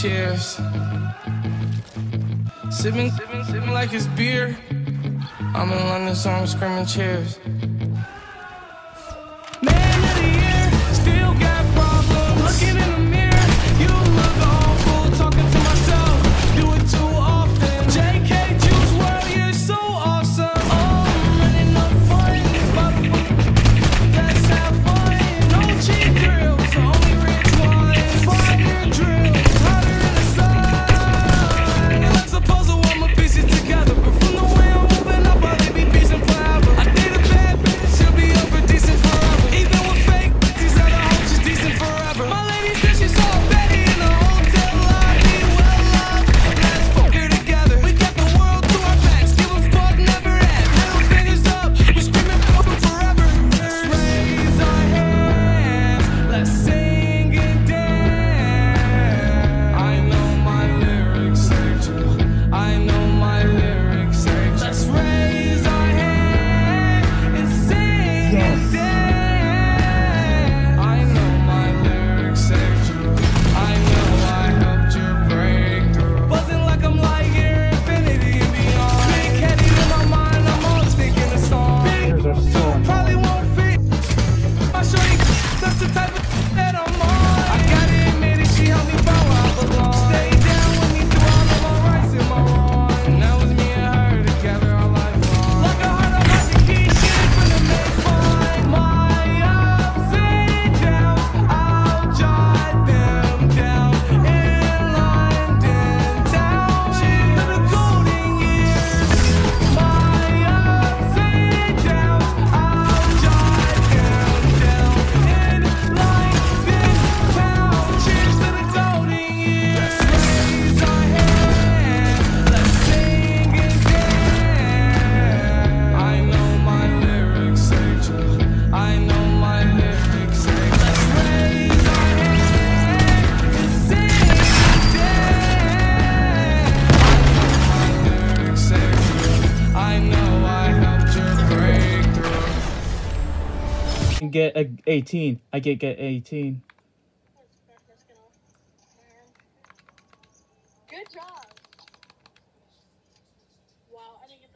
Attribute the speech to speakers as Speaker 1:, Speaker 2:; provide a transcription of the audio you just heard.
Speaker 1: Cheers. Sipping, sipping, sipping like it's beer. I'm in London, so I'm screaming cheers. can get a 18. I
Speaker 2: can get 18. Good job. Wow, I didn't